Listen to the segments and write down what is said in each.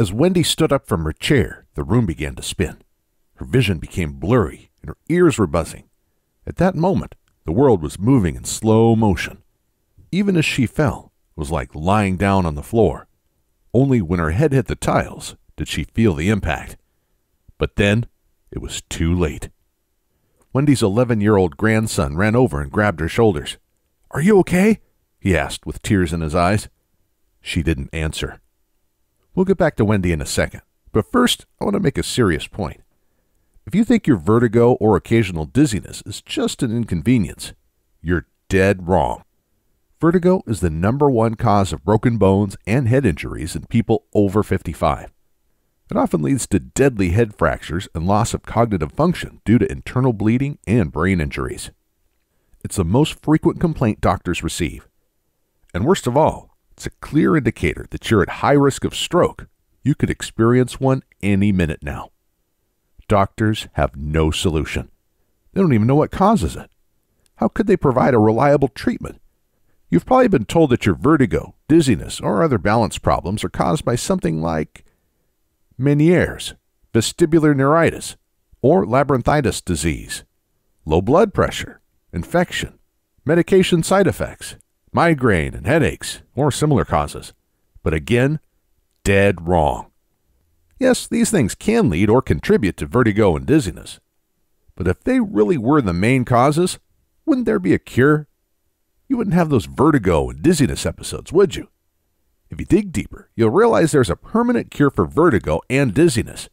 As Wendy stood up from her chair, the room began to spin. Her vision became blurry and her ears were buzzing. At that moment, the world was moving in slow motion. Even as she fell, it was like lying down on the floor. Only when her head hit the tiles did she feel the impact. But then it was too late. Wendy's 11 year old grandson ran over and grabbed her shoulders. Are you okay? he asked with tears in his eyes. She didn't answer. We'll get back to Wendy in a second, but first, I want to make a serious point. If you think your vertigo or occasional dizziness is just an inconvenience, you're dead wrong. Vertigo is the number one cause of broken bones and head injuries in people over 55. It often leads to deadly head fractures and loss of cognitive function due to internal bleeding and brain injuries. It's the most frequent complaint doctors receive. And worst of all, it's a clear indicator that you're at high risk of stroke. You could experience one any minute now. Doctors have no solution. They don't even know what causes it. How could they provide a reliable treatment? You've probably been told that your vertigo, dizziness, or other balance problems are caused by something like Meniere's, vestibular neuritis, or labyrinthitis disease, low blood pressure, infection, medication side effects, migraine and headaches, or similar causes. But again, dead wrong. Yes, these things can lead or contribute to vertigo and dizziness. But if they really were the main causes, wouldn't there be a cure? You wouldn't have those vertigo and dizziness episodes, would you? If you dig deeper, you'll realize there's a permanent cure for vertigo and dizziness.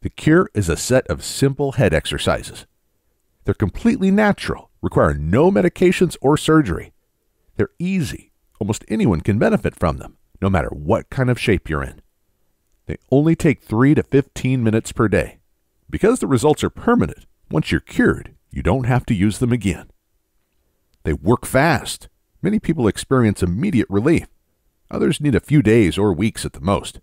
The cure is a set of simple head exercises. They're completely natural, require no medications or surgery. They're easy. Almost anyone can benefit from them, no matter what kind of shape you're in. They only take 3 to 15 minutes per day. Because the results are permanent, once you're cured, you don't have to use them again. They work fast. Many people experience immediate relief. Others need a few days or weeks at the most.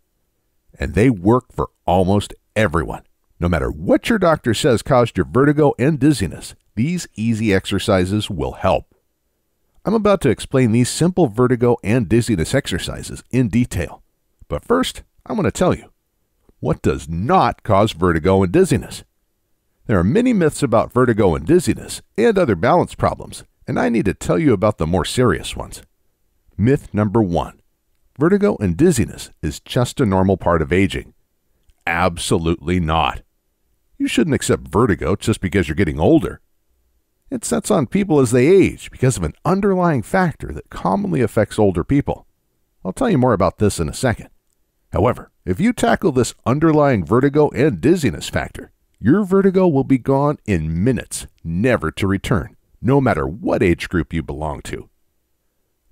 And they work for almost everyone. No matter what your doctor says caused your vertigo and dizziness, these easy exercises will help. I'm about to explain these simple vertigo and dizziness exercises in detail. But first, I want to tell you what does not cause vertigo and dizziness. There are many myths about vertigo and dizziness and other balance problems, and I need to tell you about the more serious ones. Myth number one vertigo and dizziness is just a normal part of aging. Absolutely not. You shouldn't accept vertigo just because you're getting older. It sets on people as they age because of an underlying factor that commonly affects older people. I'll tell you more about this in a second. However, if you tackle this underlying vertigo and dizziness factor, your vertigo will be gone in minutes, never to return, no matter what age group you belong to.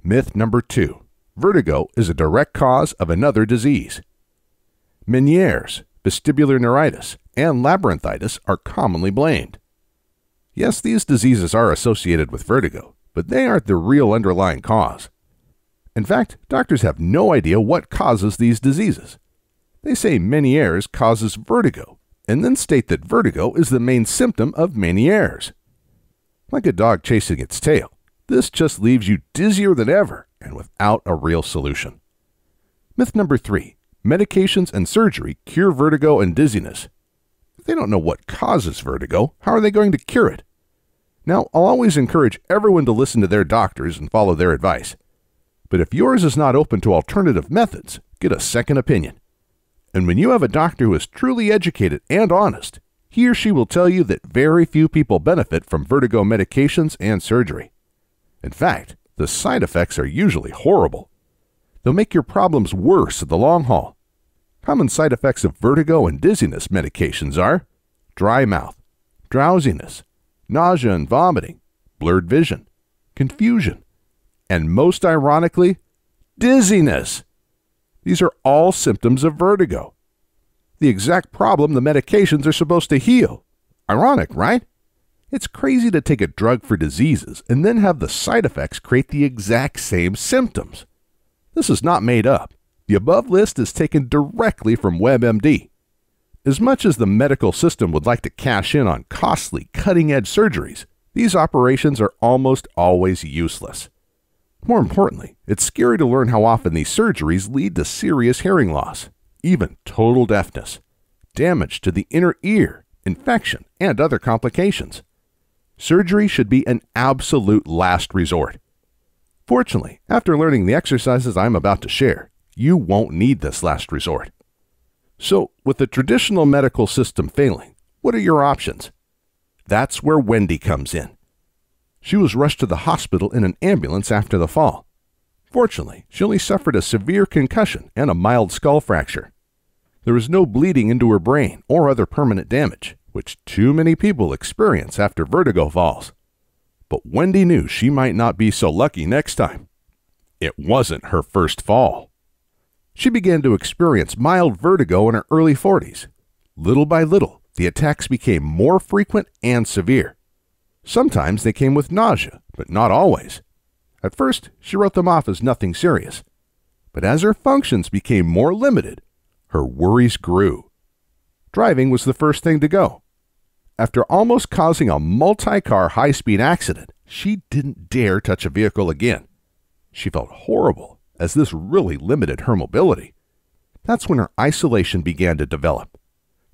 Myth number two vertigo is a direct cause of another disease. Meniere's, vestibular neuritis, and labyrinthitis are commonly blamed. Yes, these diseases are associated with vertigo, but they aren't the real underlying cause. In fact, doctors have no idea what causes these diseases. They say Meniere's causes vertigo, and then state that vertigo is the main symptom of Meniere's. Like a dog chasing its tail, this just leaves you dizzier than ever and without a real solution. Myth number three medications and surgery cure vertigo and dizziness. They don't know what causes vertigo, how are they going to cure it? Now, I'll always encourage everyone to listen to their doctors and follow their advice. But if yours is not open to alternative methods, get a second opinion. And when you have a doctor who is truly educated and honest, he or she will tell you that very few people benefit from vertigo medications and surgery. In fact, the side effects are usually horrible. They'll make your problems worse in the long haul. Common side effects of vertigo and dizziness medications are dry mouth, drowsiness, nausea and vomiting, blurred vision, confusion, and most ironically, dizziness. These are all symptoms of vertigo. The exact problem the medications are supposed to heal. Ironic, right? It's crazy to take a drug for diseases and then have the side effects create the exact same symptoms. This is not made up. The above list is taken directly from WebMD. As much as the medical system would like to cash in on costly, cutting edge surgeries, these operations are almost always useless. More importantly, it's scary to learn how often these surgeries lead to serious hearing loss. even total deafness, damage to the inner ear, infection, and other complications. Surgery should be an absolute last resort. Fortunately, after learning the exercises I'm about to share, you won't need this last resort. So, with the traditional medical system failing, what are your options? That's where Wendy comes in. She was rushed to the hospital in an ambulance after the fall. Fortunately, she only suffered a severe concussion and a mild skull fracture. There was no bleeding into her brain or other permanent damage, which too many people experience after vertigo falls. But Wendy knew she might not be so lucky next time. It wasn't her first fall. She began to experience mild vertigo in her early 40s. Little by little, the attacks became more frequent and severe. Sometimes they came with nausea, but not always. At first, she wrote them off as nothing serious. But as her functions became more limited, her worries grew. Driving was the first thing to go. After almost causing a multi car high speed accident, she didn't dare touch a vehicle again. She felt horrible, as this really limited her mobility. That's when her isolation began to develop.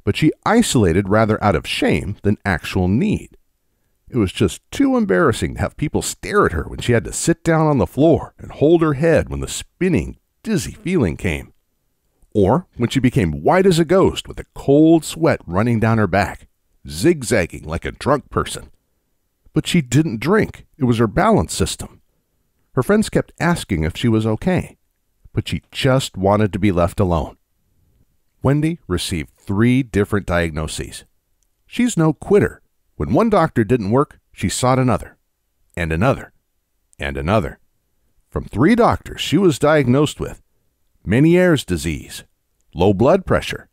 But she isolated rather out of shame than actual need. It was just too embarrassing to have people stare at her when she had to sit down on the floor and hold her head when the spinning, dizzy feeling came. Or when she became white as a ghost with a cold sweat running down her back, zigzagging like a drunk person. But she didn't drink, it was her balance system. Her friends kept asking if she was okay, but she just wanted to be left alone. Wendy received three different diagnoses. She's no quitter when one doctor didn't work, she sought another, and another, and another. From three doctors, she was diagnosed with Meniere's disease, low blood pressure.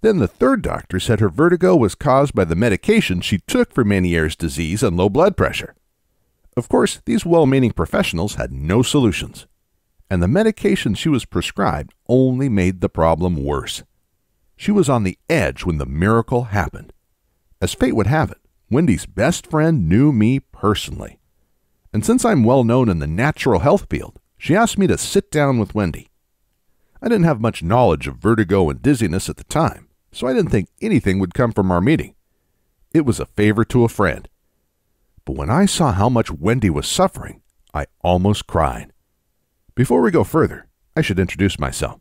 Then the third doctor said her vertigo was caused by the medication she took for Meniere's disease and low blood pressure. Of course, these well meaning professionals had no solutions, and the medication she was prescribed only made the problem worse. She was on the edge when the miracle happened. As fate would have it, Wendy's best friend knew me personally. And since I'm well known in the natural health field, she asked me to sit down with Wendy. I didn't have much knowledge of vertigo and dizziness at the time, so I didn't think anything would come from our meeting. It was a favor to a friend. But when I saw how much Wendy was suffering, I almost cried. Before we go further, I should introduce myself.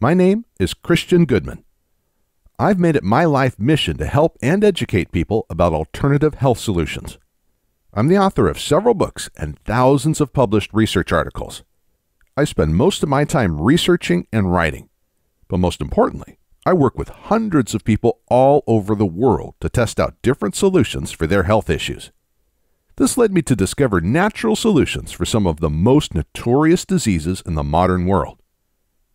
My name is Christian Goodman. I've made it my life mission to help and educate people about alternative health solutions. I'm the author of several books and thousands of published research articles. I spend most of my time researching and writing. But most importantly, I work with hundreds of people all over the world to test out different solutions for their health issues. This led me to discover natural solutions for some of the most notorious diseases in the modern world.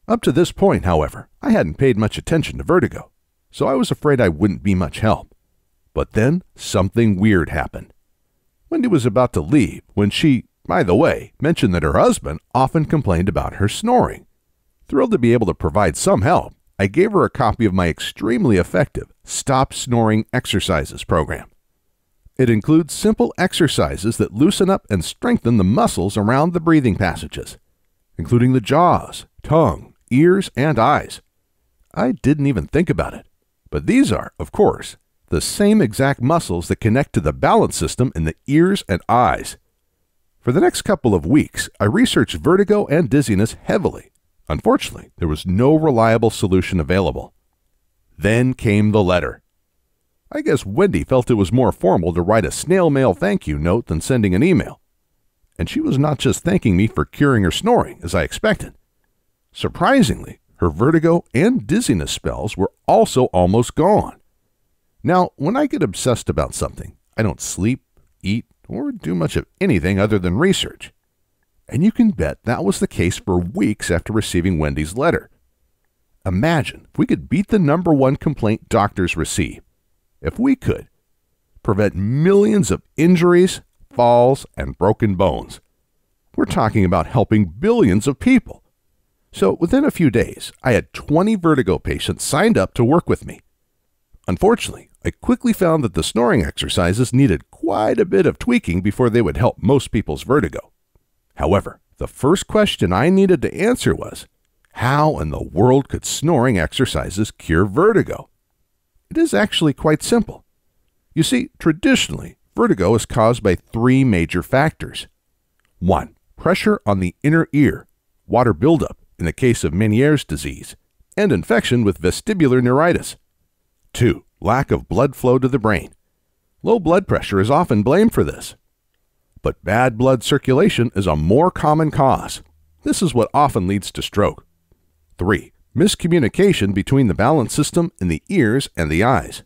Up to this point, however, I hadn't paid much attention to vertigo so I was afraid I wouldn't be much help. But then something weird happened. Wendy was about to leave when she, by the way, mentioned that her husband often complained about her snoring. Thrilled to be able to provide some help, I gave her a copy of my extremely effective Stop Snoring Exercises program. It includes simple exercises that loosen up and strengthen the muscles around the breathing passages, including the jaws, tongue, ears, and eyes. I didn't even think about it. But these are, of course, the same exact muscles that connect to the balance system in the ears and eyes. For the next couple of weeks, I researched vertigo and dizziness heavily. Unfortunately, there was no reliable solution available. Then came the letter. I guess Wendy felt it was more formal to write a snail mail thank you note than sending an email. And she was not just thanking me for curing her snoring, as I expected. Surprisingly, her vertigo and dizziness spells were also almost gone. Now, when I get obsessed about something, I don't sleep, eat, or do much of anything other than research. And you can bet that was the case for weeks after receiving Wendy's letter. Imagine if we could beat the number one complaint doctors receive. If we could prevent millions of injuries, falls, and broken bones. We're talking about helping billions of people. So within a few days, I had 20 vertigo patients signed up to work with me. Unfortunately, I quickly found that the snoring exercises needed quite a bit of tweaking before they would help most people's vertigo. However, the first question I needed to answer was How in the world could snoring exercises cure vertigo? It is actually quite simple. You see, traditionally, vertigo is caused by three major factors. 1. Pressure on the inner ear, water buildup in the case of Meniere's disease, and infection with vestibular neuritis. 2. Lack of blood flow to the brain. Low blood pressure is often blamed for this. But bad blood circulation is a more common cause. This is what often leads to stroke. 3. Miscommunication between the balance system in the ears and the eyes.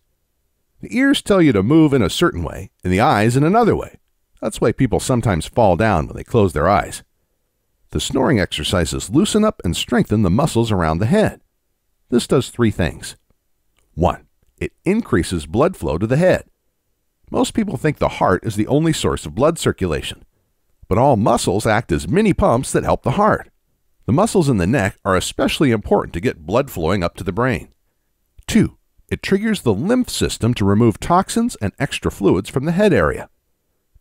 The ears tell you to move in a certain way, and the eyes in another way. That's why people sometimes fall down when they close their eyes. The snoring exercises loosen up and strengthen the muscles around the head. This does three things. 1. It increases blood flow to the head. Most people think the heart is the only source of blood circulation, but all muscles act as mini pumps that help the heart. The muscles in the neck are especially important to get blood flowing up to the brain. 2. It triggers the lymph system to remove toxins and extra fluids from the head area.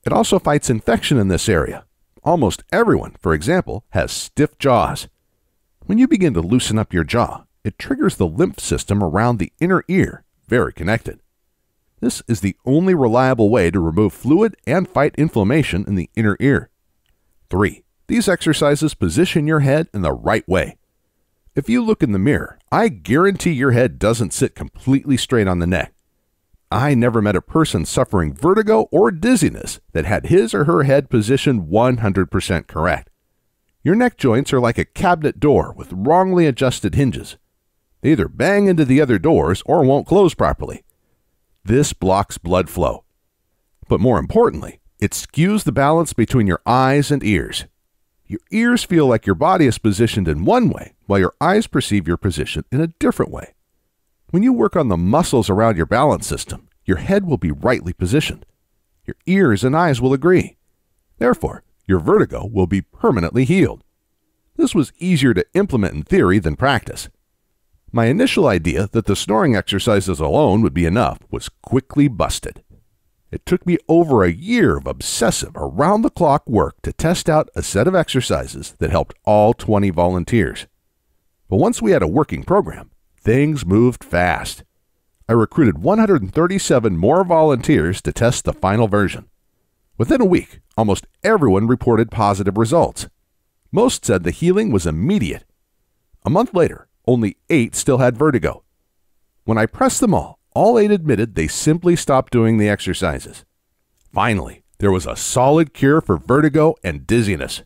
It also fights infection in this area. Almost everyone, for example, has stiff jaws. When you begin to loosen up your jaw, it triggers the lymph system around the inner ear, very connected. This is the only reliable way to remove fluid and fight inflammation in the inner ear. 3. These exercises position your head in the right way. If you look in the mirror, I guarantee your head doesn't sit completely straight on the neck. I never met a person suffering vertigo or dizziness that had his or her head positioned 100% correct. Your neck joints are like a cabinet door with wrongly adjusted hinges. They either bang into the other doors or won't close properly. This blocks blood flow. But more importantly, it skews the balance between your eyes and ears. Your ears feel like your body is positioned in one way, while your eyes perceive your position in a different way. When you work on the muscles around your balance system, your head will be rightly positioned. Your ears and eyes will agree. Therefore, your vertigo will be permanently healed. This was easier to implement in theory than practice. My initial idea that the snoring exercises alone would be enough was quickly busted. It took me over a year of obsessive, around the clock work to test out a set of exercises that helped all 20 volunteers. But once we had a working program, things moved fast. I recruited 137 more volunteers to test the final version. Within a week, almost everyone reported positive results. Most said the healing was immediate. A month later, only eight still had vertigo. When I pressed them all, all eight admitted they simply stopped doing the exercises. Finally, there was a solid cure for vertigo and dizziness.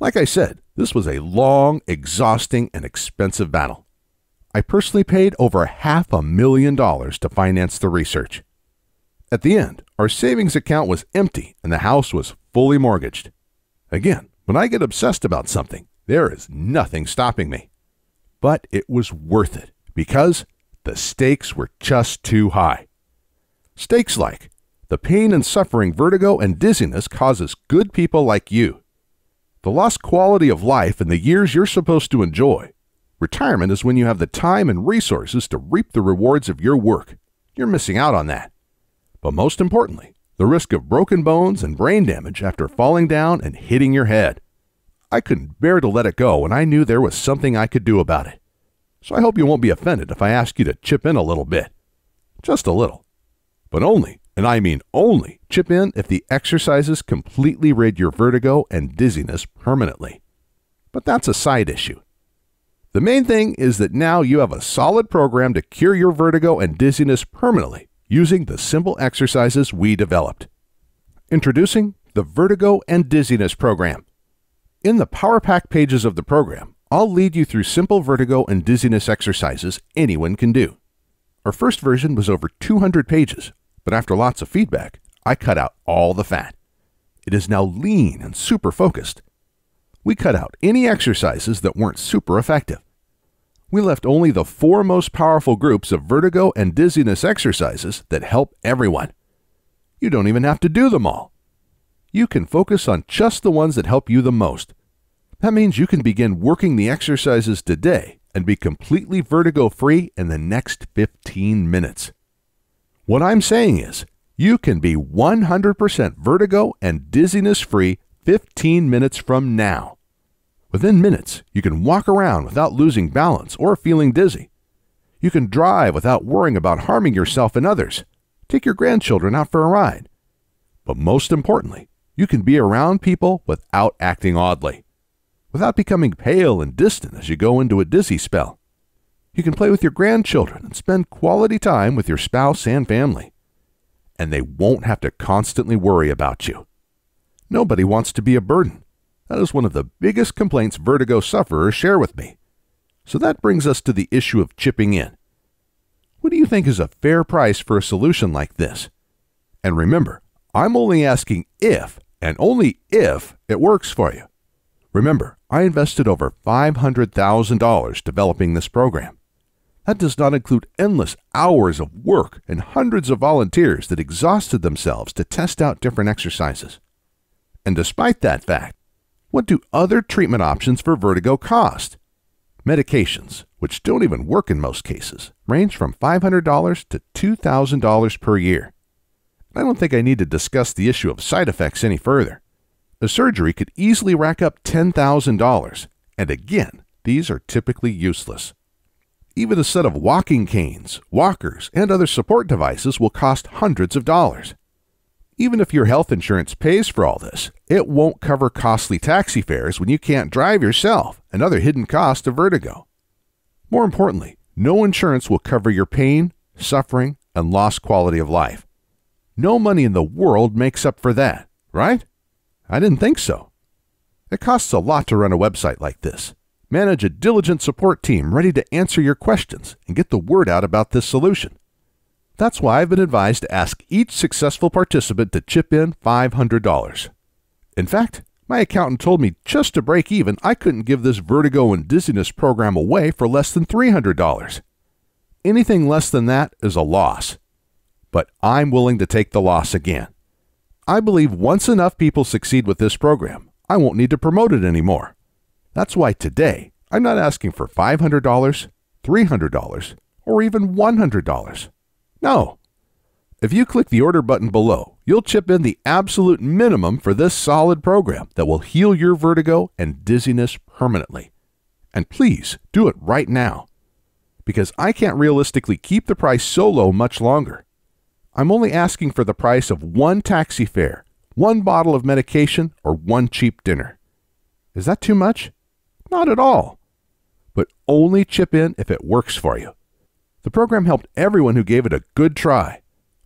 Like I said, this was a long, exhausting, and expensive battle. I personally paid over half a million dollars to finance the research. At the end, our savings account was empty and the house was fully mortgaged. Again, when I get obsessed about something, there is nothing stopping me. But it was worth it because the stakes were just too high. Stakes like the pain and suffering vertigo and dizziness causes good people like you. The lost quality of life in the years you're supposed to enjoy. Retirement is when you have the time and resources to reap the rewards of your work. You're missing out on that. But most importantly, the risk of broken bones and brain damage after falling down and hitting your head. I couldn't bear to let it go, and I knew there was something I could do about it. So I hope you won't be offended if I ask you to chip in a little bit. Just a little. But only, and I mean only, chip in if the exercises completely rid your vertigo and dizziness permanently. But that's a side issue. The main thing is that now you have a solid program to cure your vertigo and dizziness permanently using the simple exercises we developed. Introducing the Vertigo and Dizziness Program. In the Power Pack pages of the program, I'll lead you through simple vertigo and dizziness exercises anyone can do. Our first version was over 200 pages, but after lots of feedback, I cut out all the fat. It is now lean and super focused. We cut out any exercises that weren't super effective. We left only the four most powerful groups of vertigo and dizziness exercises that help everyone. You don't even have to do them all. You can focus on just the ones that help you the most that means you can begin working the exercises today and be completely vertigo free in the next 15 minutes. What I'm saying is, you can be 100% vertigo and dizziness free 15 minutes from now. Within minutes, you can walk around without losing balance or feeling dizzy. You can drive without worrying about harming yourself and others. Take your grandchildren out for a ride. But most importantly, you can be around people without acting oddly, without becoming pale and distant as you go into a dizzy spell. You can play with your grandchildren and spend quality time with your spouse and family. And they won't have to constantly worry about you. Nobody wants to be a burden. That is one of the biggest complaints vertigo sufferers share with me. So that brings us to the issue of chipping in. What do you think is a fair price for a solution like this? And remember, I'm only asking if, and only if, it works for you. Remember, I invested over $500,000 developing this program. That does not include endless hours of work and hundreds of volunteers that exhausted themselves to test out different exercises. And despite that fact, what do other treatment options for vertigo cost? Medications, which don't even work in most cases, range from $500 to $2,000 per year. I don't think I need to discuss the issue of side effects any further. A surgery could easily rack up $10,000, and again, these are typically useless. Even a set of walking canes, walkers, and other support devices will cost hundreds of dollars. Even if your health insurance pays for all this, it won't cover costly taxi fares when you can't drive yourself and other hidden costs of vertigo. More importantly, no insurance will cover your pain, suffering, and lost quality of life. No money in the world makes up for that, right? I didn't think so. It costs a lot to run a website like this. Manage a diligent support team ready to answer your questions and get the word out about this solution. That's why I've been advised to ask each successful participant to chip in $500. In fact, my accountant told me just to break even, I couldn't give this vertigo and dizziness program away for less than $300. Anything less than that is a loss. But I'm willing to take the loss again. I believe once enough people succeed with this program, I won't need to promote it anymore. That's why today, I'm not asking for $500, $300, or even $100. No. If you click the order button below, you'll chip in the absolute minimum for this solid program that will heal your vertigo and dizziness permanently. And please do it right now. Because I can't realistically keep the price so low much longer. I'm only asking for the price of one taxi fare, one bottle of medication, or one cheap dinner. Is that too much? Not at all. But only chip in if it works for you. The program helped everyone who gave it a good try.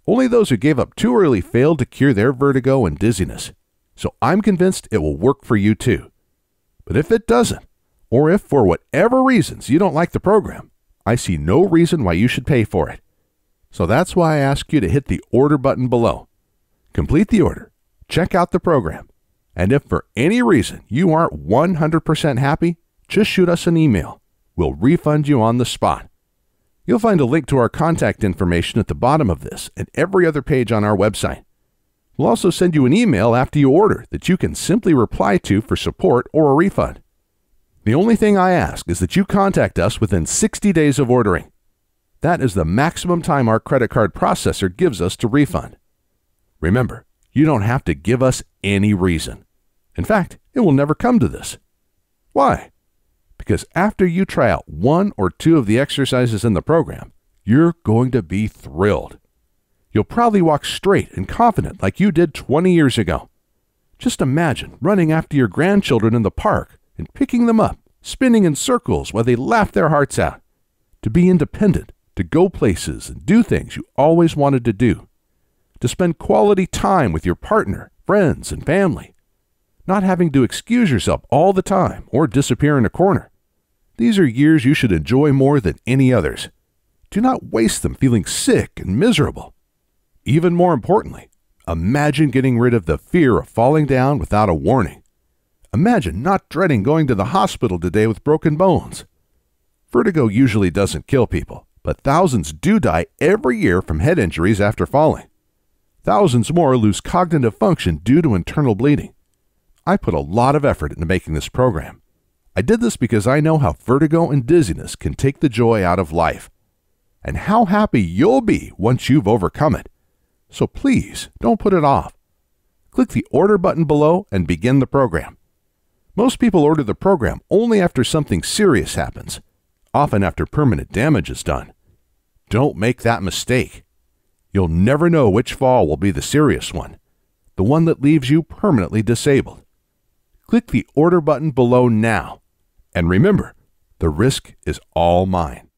Only those who gave up too early failed to cure their vertigo and dizziness. So I'm convinced it will work for you too. But if it doesn't, or if for whatever reasons you don't like the program, I see no reason why you should pay for it. So that's why I ask you to hit the order button below. Complete the order, check out the program, and if for any reason you aren't 100% happy, just shoot us an email. We'll refund you on the spot. You'll find a link to our contact information at the bottom of this and every other page on our website. We'll also send you an email after you order that you can simply reply to for support or a refund. The only thing I ask is that you contact us within 60 days of ordering. That is the maximum time our credit card processor gives us to refund. Remember, you don't have to give us any reason. In fact, it will never come to this. Why? because after you try out one or two of the exercises in the program, you're going to be thrilled. You'll probably walk straight and confident like you did 20 years ago. Just imagine running after your grandchildren in the park and picking them up, spinning in circles while they laugh their hearts out. To be independent, to go places and do things you always wanted to do. To spend quality time with your partner, friends, and family. Not having to excuse yourself all the time or disappear in a corner. These are years you should enjoy more than any others. Do not waste them feeling sick and miserable. Even more importantly, imagine getting rid of the fear of falling down without a warning. Imagine not dreading going to the hospital today with broken bones. Vertigo usually doesn't kill people, but thousands do die every year from head injuries after falling. Thousands more lose cognitive function due to internal bleeding. I put a lot of effort into making this program. I did this because I know how vertigo and dizziness can take the joy out of life, and how happy you'll be once you've overcome it. So please don't put it off. Click the order button below and begin the program. Most people order the program only after something serious happens, often after permanent damage is done. Don't make that mistake. You'll never know which fall will be the serious one, the one that leaves you permanently disabled. Click the order button below now. And remember, the risk is all mine.